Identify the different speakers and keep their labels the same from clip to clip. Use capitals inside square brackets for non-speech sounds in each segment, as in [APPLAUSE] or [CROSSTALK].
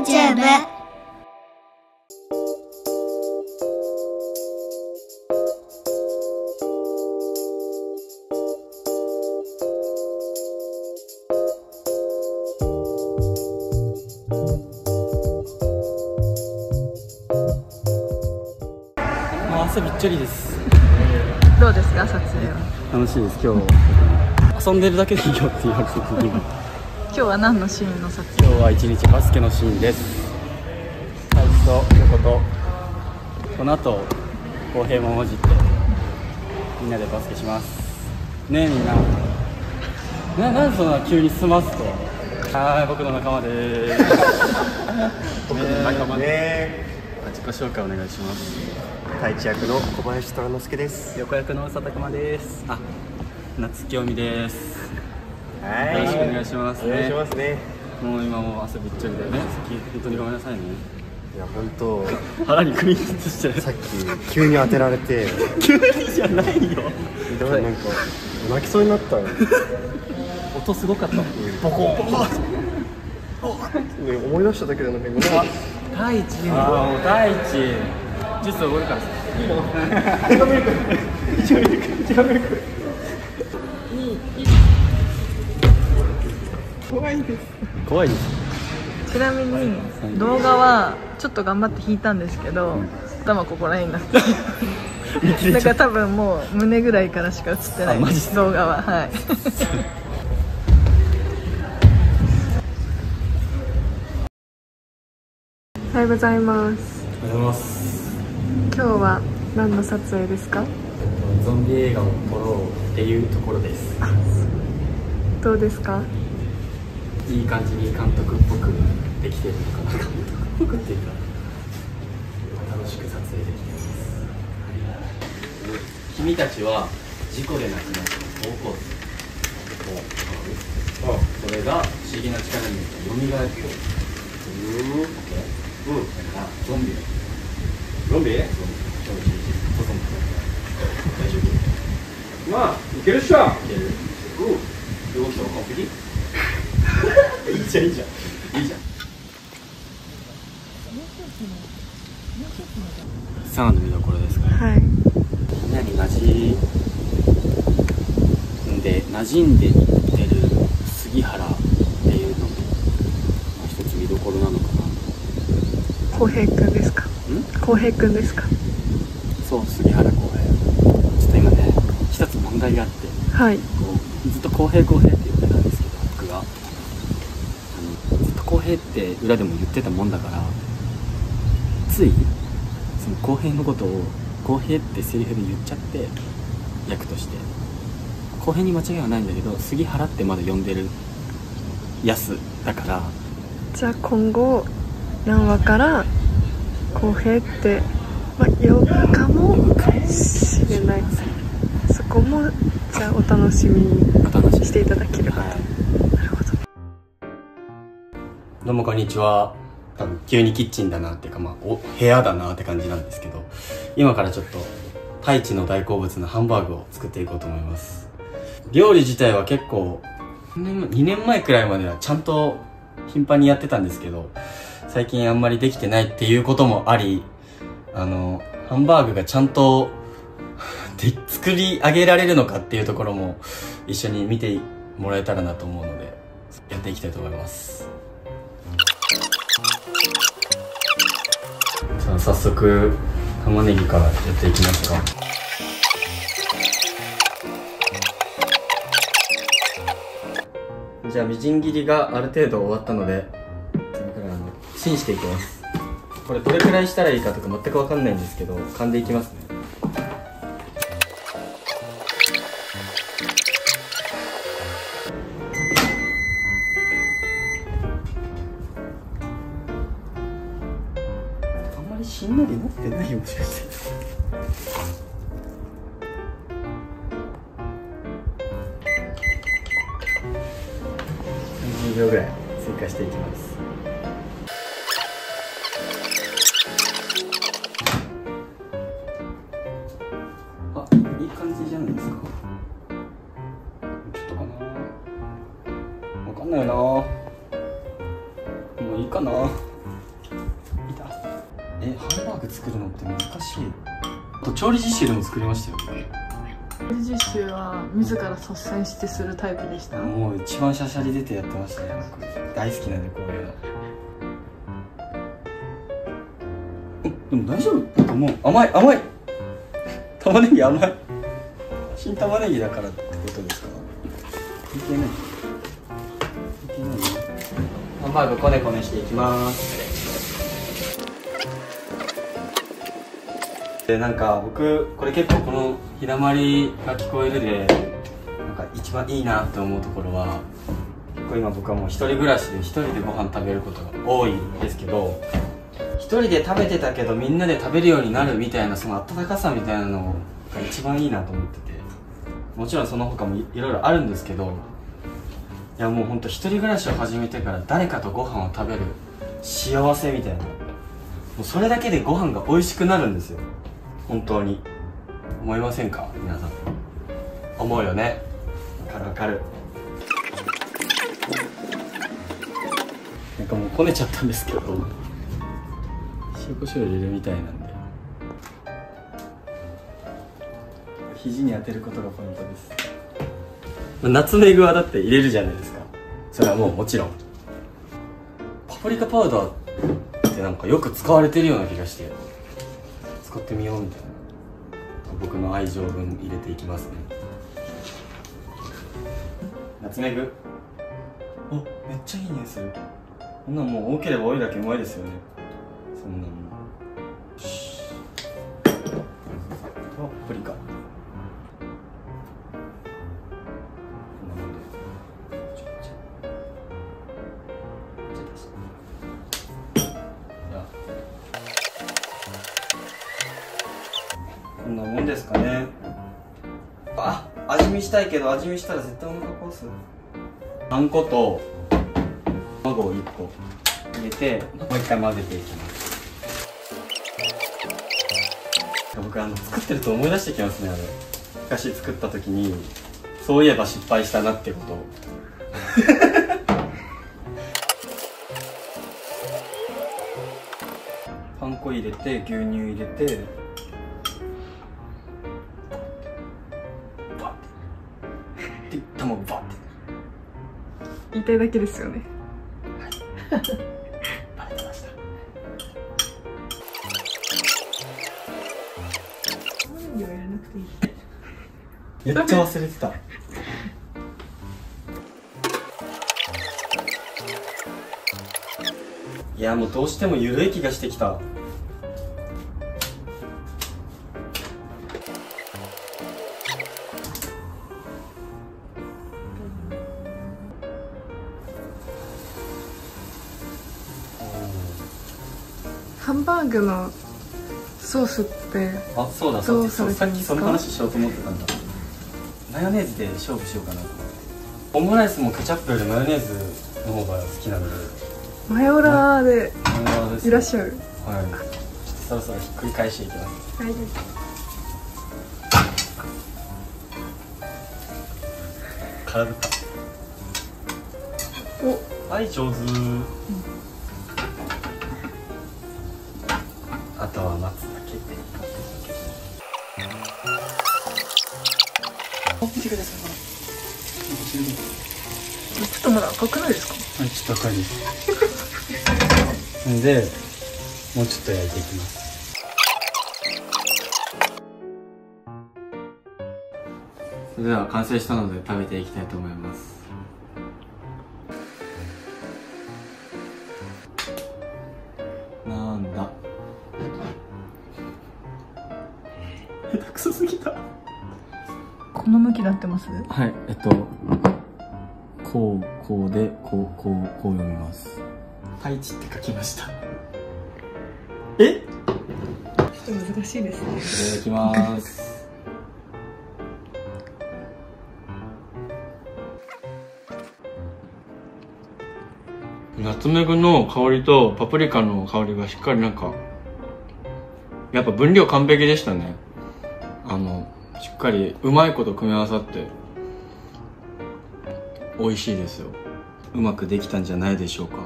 Speaker 1: YouTube
Speaker 2: もう汗びっちょりです。
Speaker 3: どうですか撮影は？
Speaker 2: 楽しいです今日遊んでるだけでいいよって言われて今
Speaker 3: 今日は何のシーンの撮影？
Speaker 2: 今日は一日バスケのシーンです。最初と横とこの後公平も混じってみんなでバスケします。ねえみんな。ななんでそんな急に済ますと？はーい僕の仲間でーす。僕の仲間で自己紹介お願いします。
Speaker 4: 太一役の小林虎之介です。
Speaker 2: 横役の佐竹間です。あ夏清美です
Speaker 4: は
Speaker 2: よろしくお願いしますね。
Speaker 4: お願いしますね。
Speaker 2: もう今もう汗びっちょりでね。さっき本当にごめんなさいね。
Speaker 4: いや本当。
Speaker 2: 腹にクリーンして
Speaker 4: さっき急に当てられて、
Speaker 2: 急にじゃないよ。
Speaker 4: なんか泣きそうになった。ね
Speaker 2: 音すごかったボコボコ。
Speaker 4: 思い出しただけでなんか今。
Speaker 2: 太一。ああもう太一。ジュースおごるからさ [LAUGHS]
Speaker 3: 怖いです。
Speaker 2: 怖いです。
Speaker 3: ちなみに動画はちょっと頑張って弾いたんですけど頭ここら辺になって。[LAUGHS] だから多分もう胸ぐらいからしか映ってない。ですす動画は。はい。[LAUGHS] おはようございます。
Speaker 2: おはようございます。
Speaker 3: 今日は何の撮影ですか？
Speaker 2: ゾンビ映画を撮ろうっていうところです。
Speaker 3: どうですか？
Speaker 2: いい感じに監督っぽくできてるのかな監督っぽくっていうか楽しく撮影できてます。君たちは事故で亡くなった高校生それが不思議な力によって蘇ってうん、オッケーうん、だからゾンビだゾンビゾンビゾンビゾンビ大丈夫
Speaker 5: まあいけるっしょ
Speaker 2: いけるうん動きとか完璧いいじゃんいいじゃんいいじゃんサウンド見どころですから
Speaker 3: はい
Speaker 2: みんなに馴染んで馴染んでいってる杉原っていうのも、まあ、一つ見どころなのかな。
Speaker 3: 浩平くんですか？
Speaker 2: ん？
Speaker 3: 浩平くんですか？
Speaker 2: そう杉原浩平。ちょっと今ね一つ問題があって。
Speaker 3: はい。
Speaker 2: こうずっと公平公平って言ってたんですけど僕があのずっと公平って裏でも言ってたもんだからついその公平のことを公平ってセリフで言っちゃって役として。公平に間違いはないんだけど杉原ってまだ呼んでるやすだから。
Speaker 3: じゃあ今後何話から浩平って、まあ、呼ぶかもしれない。そこもじゃあお楽しみに
Speaker 2: お楽しみ。に
Speaker 3: していただければど
Speaker 2: うもこんにちは。多分急にキッチンだなっていうかまあお部屋だなって感じなんですけど今からちょっと太一の大好物のハンバーグを作っていこうと思います。料理自体は結構2年前 ,2 年前くらいまではちゃんと頻繁にやってたんですけど最近あんまりできてないっていうこともありあのハンバーグがちゃんとで作り上げられるのかっていうところも一緒に見てもらえたらなと思うのでやっていきたいと思います。早速玉ねぎからやっていきますか。じゃあみじん切りがある程度終わったので次からあのチンしていきます。これどれくらいしたらいいかとか全く分かんないんですけど噛んでいきますね。しんなりなってないよもしかして30秒ぐらい追加していきますあいい感じじゃないですか。ちょっとかな。わかんないな。もういいかな。作るのって難しい。あと調理実習でも作りましたよ
Speaker 3: 実習は自ら率先してするタイプでした？
Speaker 2: もう一番シャシャリ出てやってましたね僕。大好きなんでこういうの。えでも大丈夫？なんかもう甘い甘い。玉ねぎ甘い。新玉ねぎだからってことですか？関係ない。関係ない。よハンバーグこねこねしていきますでなんか僕これ結構この日だまりが聞こえるでなんか一番いいなって思うところは今僕はもう一人暮らしで一人でご飯食べることが多いんですけど一人で食べてたけどみんなで食べるようになるみたいなその温かさみたいなのが一番いいなと思っててもちろんその他もいいろいろあるんですけどいやもうほんと一人暮らしを始めてから誰かとご飯を食べる幸せみたいなもうそれだけでご飯が美味しくなるんですよ。本当に。思いませんか？皆さん。思うよね。わかるわかるなんかもうこねちゃったんですけど。塩コショウ入れるみたいなんで。肘に当てることがポイントです。ナツメグはだって入れるじゃないですか。それはもうもちろん。パプリカパウダーってなんかよく使われてるような気がして使ってみようみたいな。僕の愛情分入れていきますね。ナツメグおめっちゃいい匂いする。こんなんもう多ければ多いだけうまいですよね。そんなのよですかね。あ味見したいけど味見したら絶対お腹壊す。あんこと卵を1個入れてもう一回混ぜていきます。僕あの作ってると思い出してきますねあれ。昔作った時にそういえば失敗したなってこと。を [LAUGHS] パン粉入れて牛乳入れてッてで卵バッて。
Speaker 3: 言いたいだけですよね。
Speaker 2: バレてました。
Speaker 3: 玉ねぎはやらなくていい
Speaker 2: めっちゃ忘れてた。いやもうどうしてもゆるい気がしてきた
Speaker 3: ングのソースって
Speaker 2: あそうだ
Speaker 3: どう
Speaker 2: さっき
Speaker 3: さ
Speaker 2: っきその話しようと思ってたんだ。マヨネーズで勝負しようかなと。思ってオムライスもケチャップよりマヨネーズの方が好きなんで。
Speaker 3: マヨラーでいらっしゃる。
Speaker 2: はい。ちょっとそろそろひっくり返していきます。
Speaker 3: はい。お。
Speaker 2: はい上手、あと待つだけあ見て。ください
Speaker 3: ちょっとまだ赤くないですか
Speaker 2: はいちょっと赤いですんでもうちょっと焼いて。いきますそれでは完成したので食べて。いきたいと思いますた
Speaker 3: この向きで合ってます？
Speaker 2: はいえっとこうこうでこうこうこう読みます。太一って書きました。え？
Speaker 3: ちょっと難しいですね。
Speaker 2: いただきます。ナツメグの香りとパプリカの香りがしっかりなんかやっぱ分量完璧でしたねあのしっかりうまいこと組み合わさって美味しいですよ。うまくできたんじゃないでしょうか。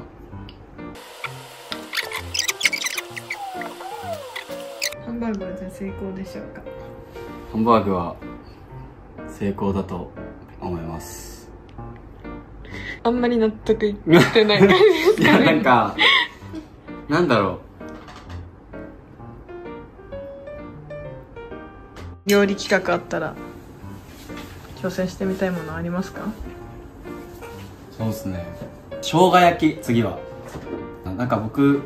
Speaker 3: 成功でしょうか？
Speaker 2: ハンバーグは成功だと思います。
Speaker 3: あんまり納得いってない感じです
Speaker 2: いや
Speaker 3: かね
Speaker 2: なんかなんだろ
Speaker 3: 料理企画あったら挑戦してみたいものありますか？
Speaker 2: そうですね。生姜焼き次は。なんか僕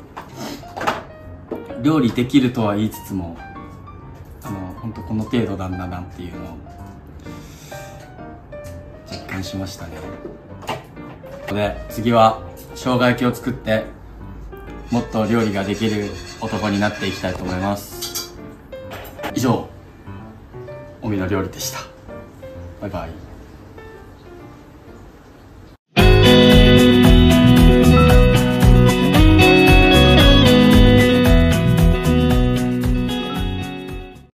Speaker 2: 料理できるとは言いつつもあの本当この程度なんだなっていうのを実感しましたね。で次は生姜焼きを作ってもっと料理ができる男になっていきたいと思います。以上。おみの料理でした。バイバイ。